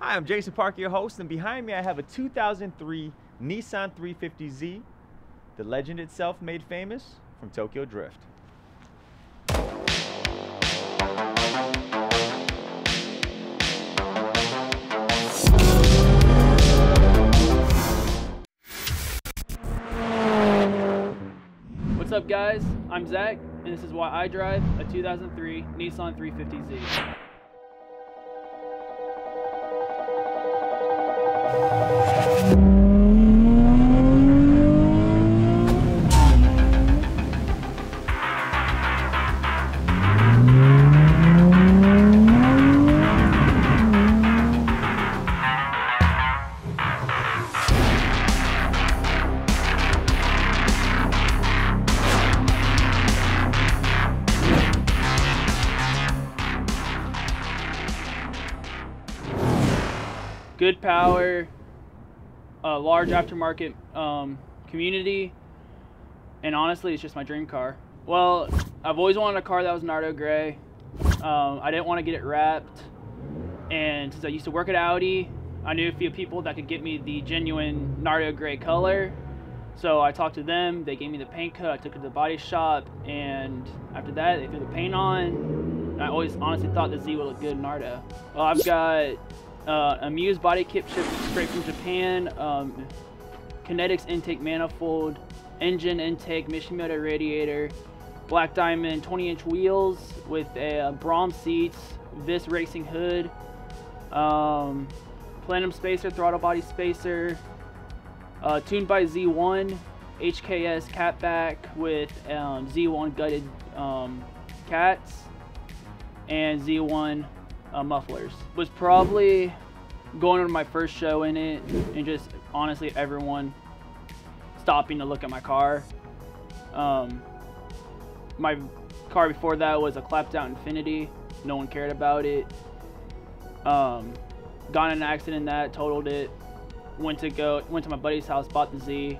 Hi, I'm Jason Parker, your host, and behind me I have a 2003 Nissan 350Z, the legend itself made famous from Tokyo Drift. What's up guys? I'm Zach and this is why I drive a 2003 Nissan 350Z. Power, a large aftermarket um, community, and honestly, it's just my dream car. Well, I've always wanted a car that was Nardo gray. Um, I didn't want to get it wrapped, and since I used to work at Audi, I knew a few people that could get me the genuine Nardo gray color. So I talked to them. They gave me the paint cut. I took it to the body shop, and after that, they threw the paint on. I always honestly thought the Z would look good in Nardo. Well, I've got uh, Amuse body kit shipped straight from Japan, um, Kinetix intake manifold, engine intake, Mishimoto radiator, Black Diamond 20 inch wheels with a uh, Braum seats, Vis racing hood, um, Plenum spacer, throttle body spacer, uh, tuned by Z1, HKS catback with um, Z1 gutted um, cats, and Z1 uh, mufflers. Was probably going to my first show in it and just honestly everyone stopping to look at my car. Um, my car before that was a clapped out Infiniti. No one cared about it. Um, got in an accident in that totaled it. Went to go went to my buddy's house, bought the Z,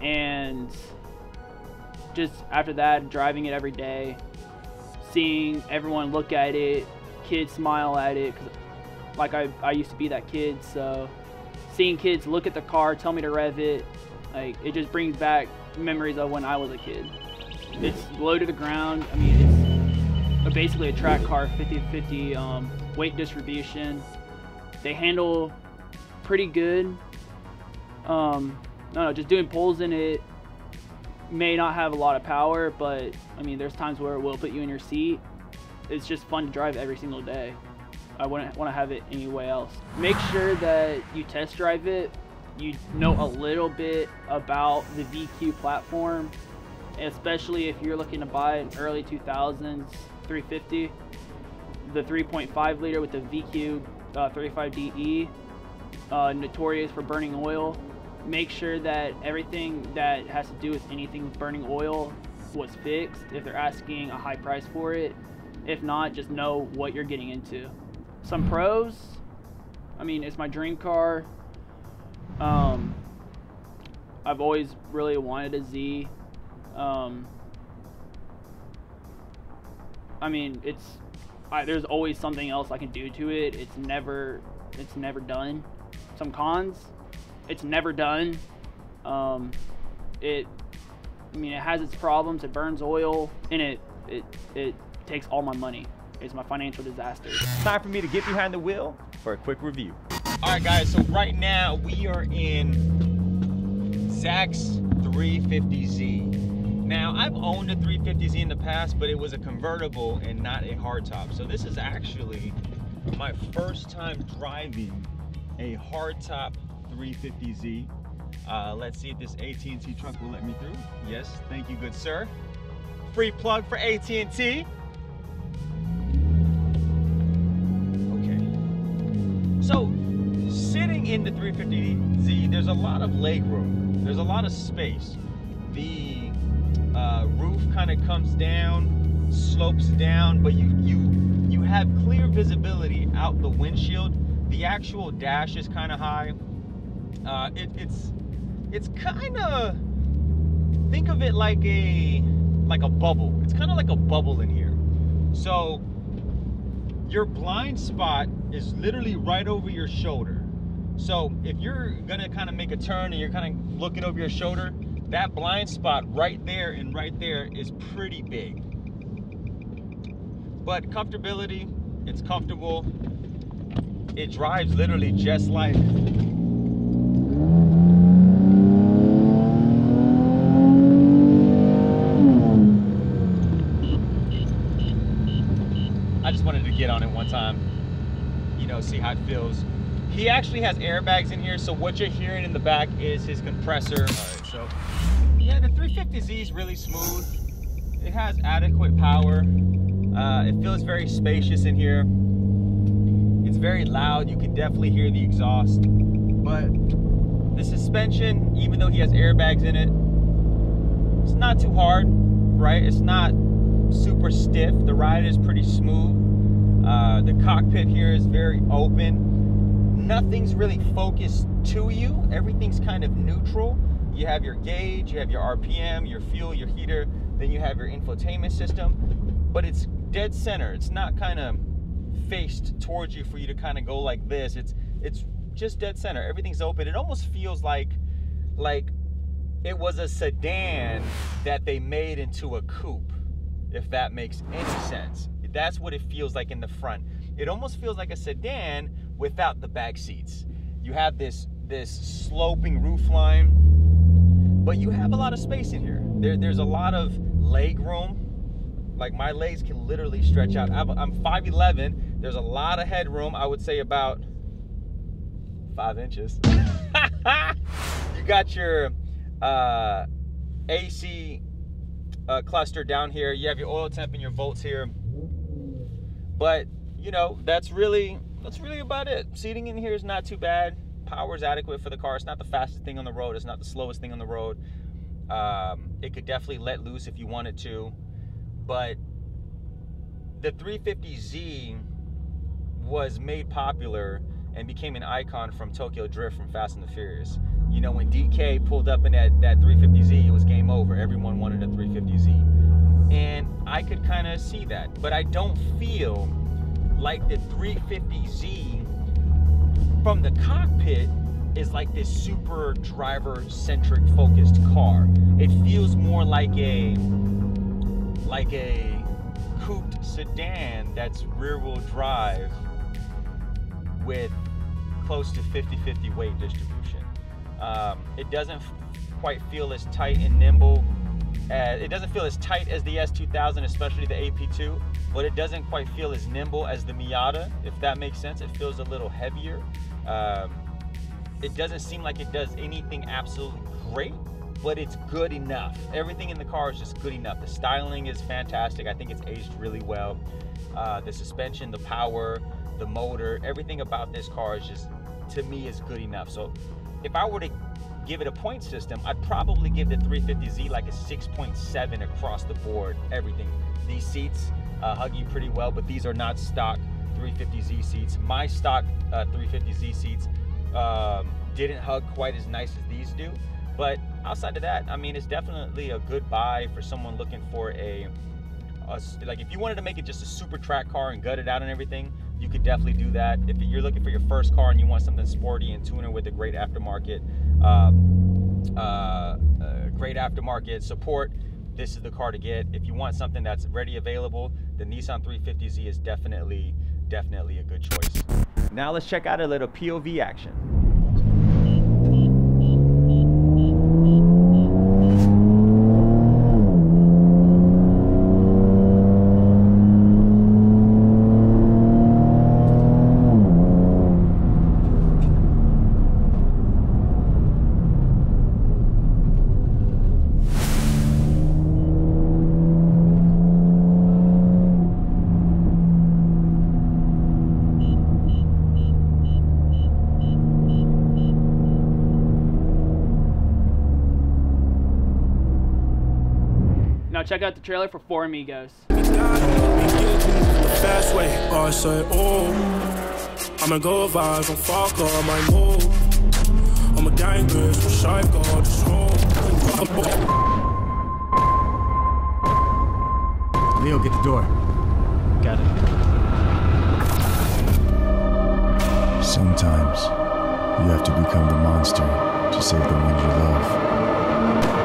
and just after that, driving it every day, seeing everyone look at it, kids smile at it because like I, I used to be that kid so seeing kids look at the car tell me to rev it like it just brings back memories of when I was a kid. It's low to the ground I mean it's basically a track car 50-50 um, weight distribution. They handle pretty good. Um, no, no just doing pulls in it may not have a lot of power but I mean there's times where it will put you in your seat it's just fun to drive every single day. I wouldn't want to have it anywhere else. Make sure that you test drive it. You know a little bit about the VQ platform, especially if you're looking to buy an early 2000s 350. The 3.5 liter with the VQ uh, 35DE, uh, notorious for burning oil. Make sure that everything that has to do with anything with burning oil was fixed if they're asking a high price for it if not, just know what you're getting into. Some pros, I mean, it's my dream car. Um, I've always really wanted a Z. Um, I mean, it's I, there's always something else I can do to it. It's never it's never done. Some cons, it's never done. Um, it I mean, it has its problems. It burns oil, and it it it takes all my money. It's my financial disaster. Time for me to get behind the wheel for a quick review. All right, guys, so right now we are in Zach's 350Z. Now, I've owned a 350Z in the past, but it was a convertible and not a hardtop. So this is actually my first time driving a hardtop 350Z. Uh, let's see if this AT&T truck will let me through. Yes, thank you, good sir. Free plug for AT&T. So sitting in the 350Z, there's a lot of leg room. There's a lot of space. The uh, roof kind of comes down, slopes down, but you you you have clear visibility out the windshield. The actual dash is kind of high. Uh, it, it's it's kind of think of it like a like a bubble. It's kind of like a bubble in here. So your blind spot is literally right over your shoulder. So if you're gonna kind of make a turn and you're kind of looking over your shoulder, that blind spot right there and right there is pretty big. But comfortability, it's comfortable. It drives literally just like I just wanted to get on it one time, you know, see how it feels. He actually has airbags in here, so what you're hearing in the back is his compressor. All right, so yeah, the 350Z is really smooth. It has adequate power. Uh, it feels very spacious in here. It's very loud. You can definitely hear the exhaust. But the suspension, even though he has airbags in it, it's not too hard, right? It's not super stiff. The ride is pretty smooth. Uh, the cockpit here is very open. Nothing's really focused to you. Everything's kind of neutral. You have your gauge, you have your RPM, your fuel, your heater, then you have your infotainment system. But it's dead center. It's not kind of faced towards you for you to kind of go like this. It's it's just dead center. Everything's open. It almost feels like like it was a sedan that they made into a coupe, if that makes any sense. That's what it feels like in the front. It almost feels like a sedan without the back seats. You have this this sloping roof line, but you have a lot of space in here. There, there's a lot of leg room. Like my legs can literally stretch out. I'm I'm 5'11". There's a lot of headroom. I would say about five inches. you got your uh, AC uh, cluster down here. You have your oil temp and your volts here. But you know that's really that's really about it. Seating in here is not too bad. Power is adequate for the car. It's not the fastest thing on the road. It's not the slowest thing on the road. Um, it could definitely let loose if you wanted to, but the 350Z was made popular and became an icon from Tokyo Drift from Fast and the Furious. You know, when DK pulled up in that, that 350Z, it was game over. Everyone wanted a 350Z. And I could kind of see that. But I don't feel like the 350Z from the cockpit is like this super driver centric focused car. It feels more like a like a couped sedan that's rear wheel drive with close to 50-50 weight distribution. Um, it doesn't quite feel as tight and nimble. As, it doesn't feel as tight as the S2000, especially the AP2, but it doesn't quite feel as nimble as the Miata, if that makes sense. It feels a little heavier. Um, it doesn't seem like it does anything absolutely great, but it's good enough. Everything in the car is just good enough. The styling is fantastic. I think it's aged really well. Uh, the suspension, the power, the motor, everything about this car is just, to me, is good enough. So if I were to give it a point system, I'd probably give the 350Z like a 6.7 across the board, everything. These seats uh, hug you pretty well, but these are not stock 350Z seats. My stock uh, 350Z seats um, didn't hug quite as nice as these do. But outside of that, I mean, it's definitely a good buy for someone looking for a, a like if you wanted to make it just a super track car and gut it out and everything, you could definitely do that. If you're looking for your first car and you want something sporty and tuner with a great aftermarket, um, uh, uh, great aftermarket support, this is the car to get. If you want something that's ready available, the Nissan 350Z is definitely, definitely a good choice. Now let's check out a little POV action. Now check out the trailer for Four Amigos. Fast way, I say, oh, I'ma go vibes on fuck on my move. I'm a gangbang, so shy god, just Leo, get the door. Got it. Sometimes you have to become the monster to save the ones you love.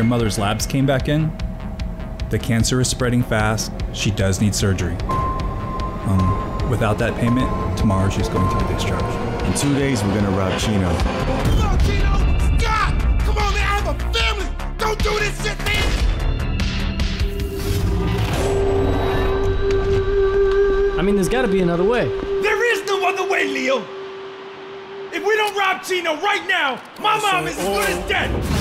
Your mother's labs came back in. The cancer is spreading fast. She does need surgery. Um, without that payment, tomorrow she's going to be discharged. In two days, we're gonna rob Chino. Come on, Tino! God! Come on, man! I have a family! Don't do this shit, man! I mean, there's got to be another way. There is no other way, Leo! If we don't rob Chino right now, my mom is as good as dead! I'ma go viral.